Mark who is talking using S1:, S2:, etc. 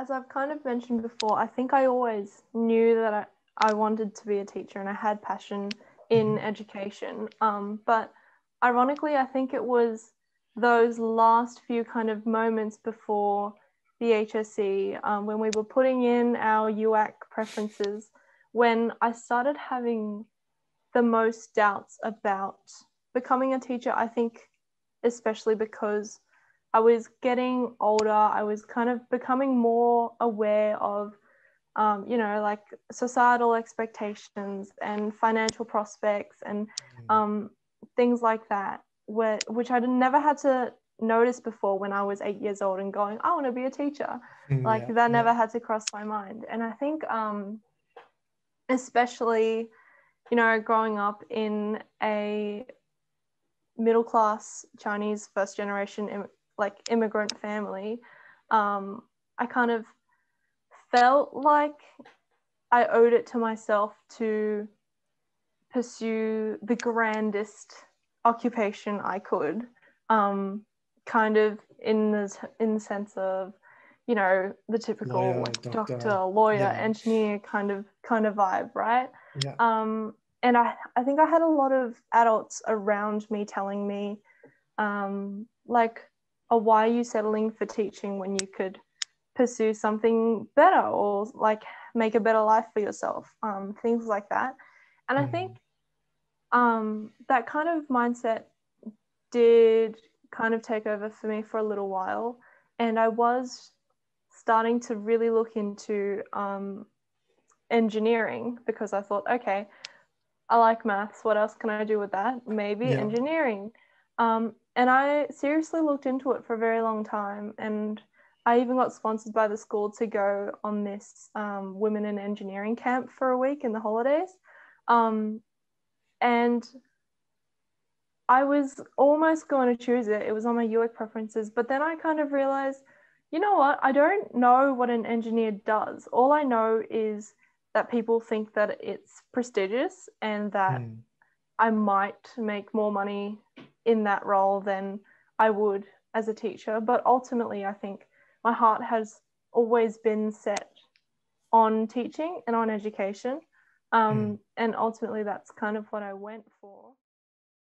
S1: as I've kind of mentioned before, I think I always knew that I, I wanted to be a teacher and I had passion in mm-hmm. education. Um, but ironically, I think it was those last few kind of moments before the HSC um, when we were putting in our UAC preferences when I started having the most doubts about becoming a teacher. I think, especially because I was getting older, I was kind of becoming more aware of, um, you know, like societal expectations and financial prospects and mm. um, things like that, where, which I'd never had to notice before when I was eight years old and going, I want to be a teacher. Mm, like yeah, that never yeah. had to cross my mind. And I think, um, especially, you know, growing up in a middle class Chinese first generation like immigrant family, um, I kind of felt like I owed it to myself to pursue the grandest occupation I could, um, kind of in the in the sense of, you know, the typical lawyer, doctor, doctor, lawyer, yeah. engineer kind of kind of vibe, right?
S2: Yeah.
S1: Um, and I I think I had a lot of adults around me telling me, um, like, or why are you settling for teaching when you could pursue something better or like make a better life for yourself um, things like that. And mm. i think um, that kind of mindset did kind of take over for me for a little while. And i was starting to really look into um, engineering because i thought okay i like maths. What else can i do with that? Maybe yeah. engineering um, and I seriously looked into it for a very long time. And I even got sponsored by the school to go on this um, women in engineering camp for a week in the holidays. Um, and I was almost going to choose it. It was on my UAC preferences. But then I kind of realized, you know what? I don't know what an engineer does. All I know is that people think that it's prestigious and that mm. I might make more money in that role than I would as a teacher. But ultimately, I think my heart has always been set on teaching and on education. Um, mm. And ultimately, that's kind of what I went for.